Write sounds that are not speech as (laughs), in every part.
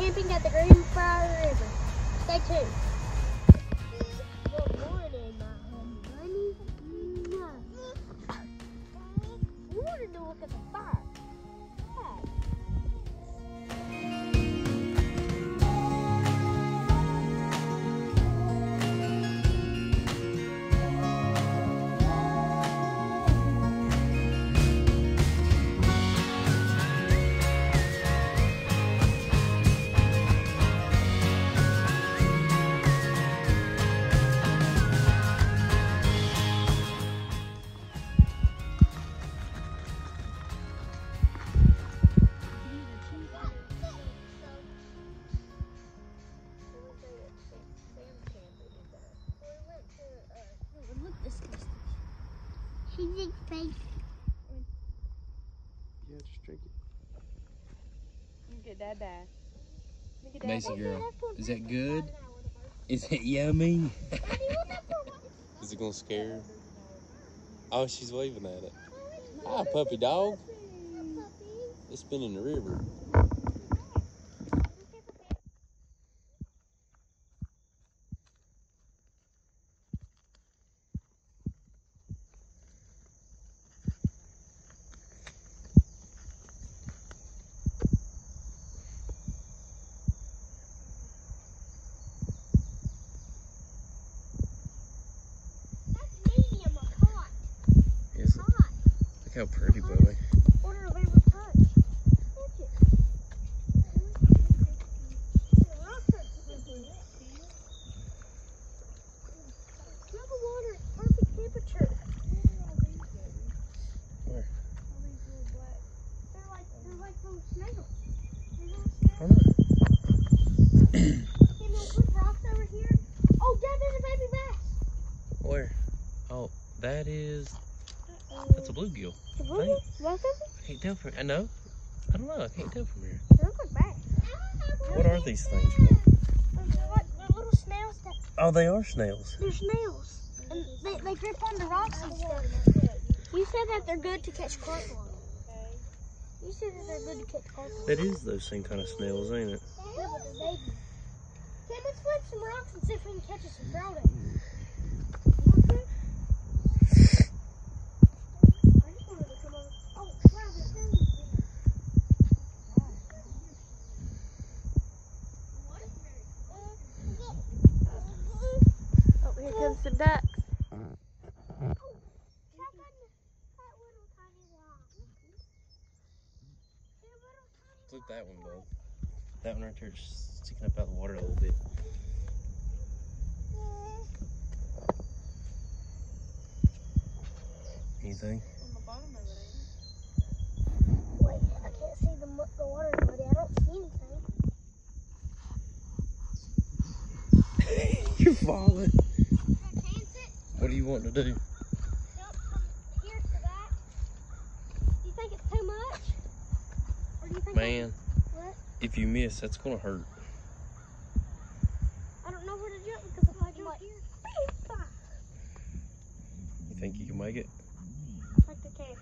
camping at the Greenbrier River. Stay tuned. She thinks face. Yeah, just drink it. Look at that bad. Look at Macy that. girl, is that good? Is it yummy? (laughs) (laughs) Is it gonna scare her? Oh, she's waving at it. Hi, ah, puppy dog. It's been in the river. That's medium or hot. Is it? Hot. How pretty, boy. Order of every touch. Touch it. Smell the water. It's perfect temperature. Where? They're like they're like little snails. They're little I snails. don't know. See those little rocks over here? Oh, Dad, there's a baby bass. Where? Oh, that is. That's a bluegill. The blue- blue Both of them? I can't tell from. I know. I don't know. I can't tell from here. They look like bass. What are these things? They're like little snails that Oh, they are snails. they're snails. And they, they grip on the rocks and stuff. You said that they're good to catch carp on. You said that they're good to catch carp on. That is those same kind of snails, ain't it? Yeah, but they're baby. Okay, let's flip some rocks and see if we can catch us some trout. I just wanted to come over. Oh, wow, there's no Oh, here comes some ducks. Look that one, bro. That one right there is sticking up out of the water a little bit. Anything? (laughs) On the bottom of it, Wait, I can't see the, the water buddy. I don't see anything. You're falling. Can I chance it? What do you want to do? Jump from here to that? Do you think it's too much? Or do you think Man, What? if you miss, that's gonna hurt. I don't know where to jump because if I jump here, You think you can make it? like the can.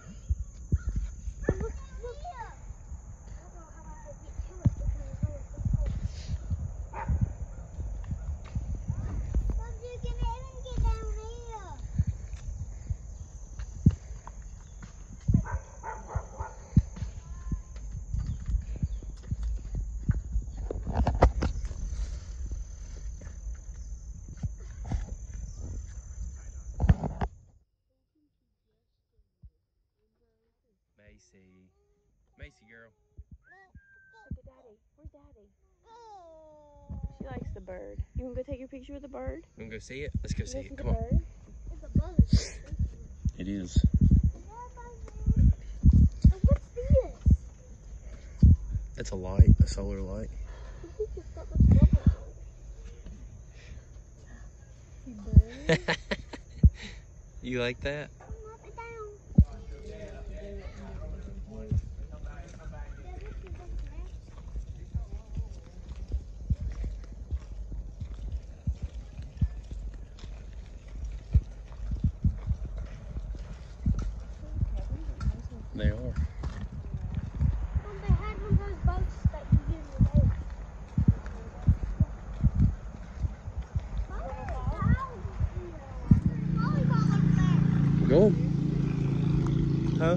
Look, look. I don't know how I could get to it because it's really so cold. Mom, you can even get down here. Macy. Macy girl. Look at Daddy. Where's Daddy? She likes the bird. You want to go take your picture with the bird? You wanna go see it? Let's go see Go it. Come on. bird? It's a buzz. It is. And what's this? It's a light, a solar light. I think it's got much bubble. (laughs) you like that? Up and down. They are. Mom, they had one of those boats that you use in the lake. Go. Huh?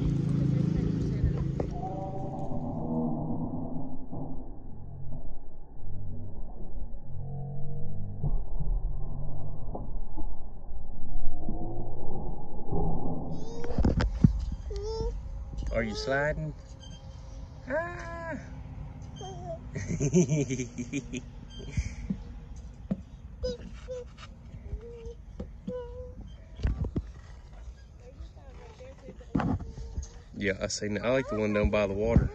Are you sliding? Ah. (laughs) yeah, I seen that. I like the one down by the water.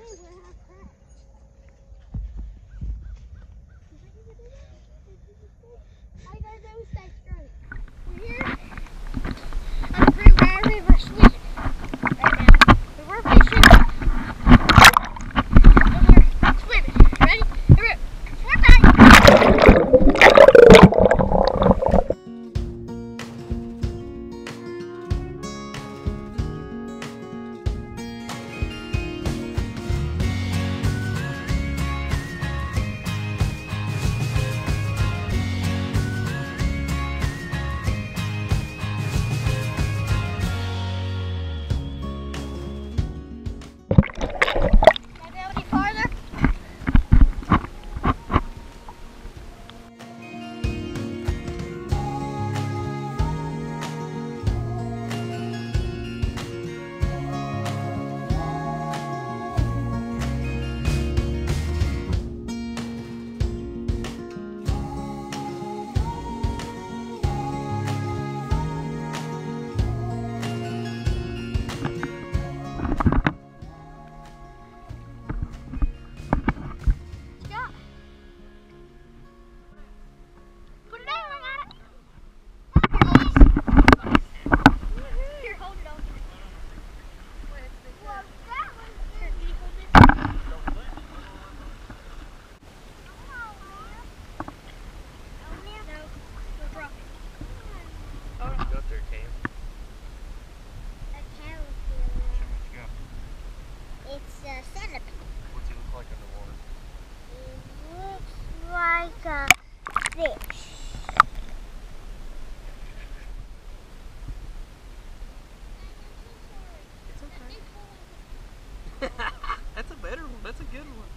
(laughs) That's a better one. That's a good one.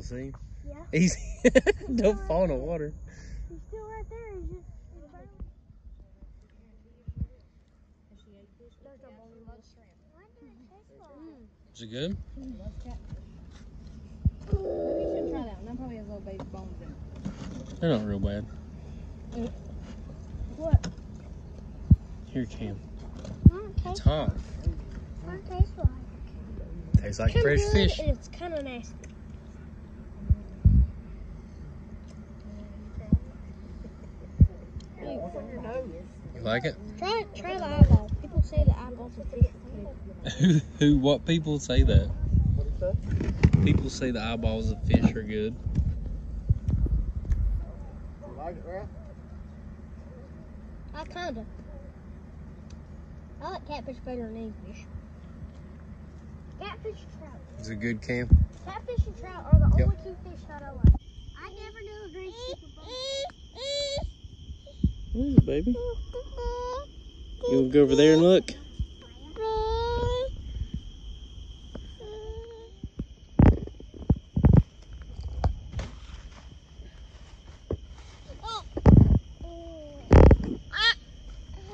Still see him? Yeah. Easy. (laughs) Don't fall in the water. He's still right there. He's just. Is it good? Maybe you should try that one. That probably has little baby bones in it. They're not real bad. What? Here, Cam. Mine It's tastes, hot. mine tastes like. Tastes like kinda fresh fish. and It's kind of nasty. You like it? Try try the eyeball. People say the eyeballs are fish. (laughs) Who, who, what people say that? People say the eyeballs of fish are good. I kinda. I like catfish better than any fish. Catfish and trout. Is it good, Cam? Catfish and trout are the Yep. only two fish that I like. I never knew a green (laughs) snapper What is it, baby? (laughs) You want to go over there and look?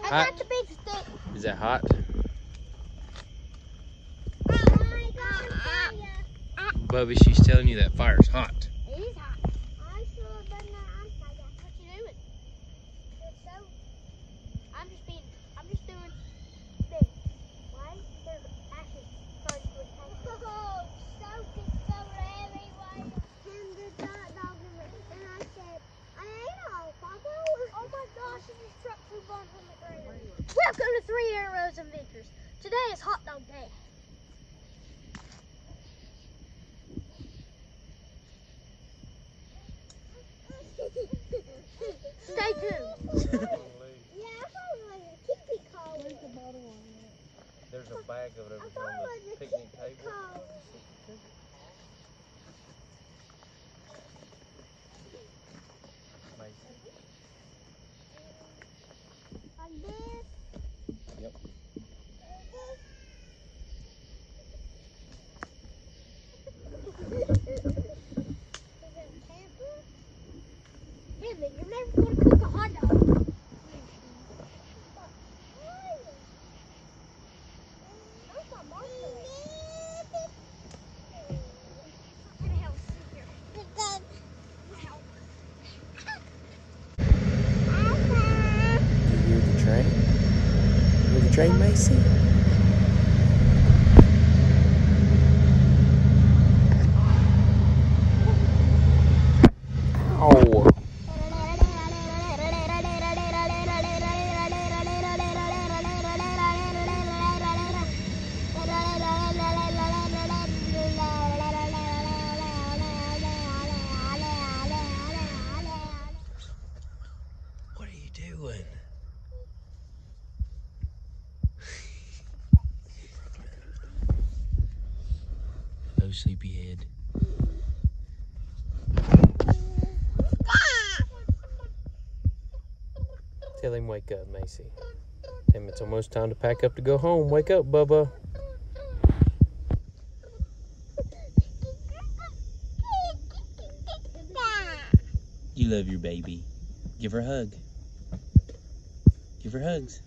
Hot. got the big stick. Is that hot? Oh Bubby, she's telling you that fire's hot. It is hot. I should have done that on fire. What you doing? It's so. I'm just being. I'm just doing this. Why? There's ashes starting to attack. Oh, soap is so everywhere. And the hot dog in it. And I said, I ate all five hours. Oh my gosh! And this truck flew on from the ground. Three Arrows Adventures. Today is hot dog day. Stay tuned. Yeah, I thought it a kippy call. Where's the bottle on There's a bag of it over thought on the picnic table. call. Mason. Like this. Yep. Henry, you're never going to cook a hot dog. That's not marshmallow. Let me help you here. Help. You hear the train? Train, Macy? Sleepyhead. Tell him wake up, Macy. Tell him it's almost time to pack up to go home. Wake up, Bubba. You love your baby. Give her a hug. Give her hugs.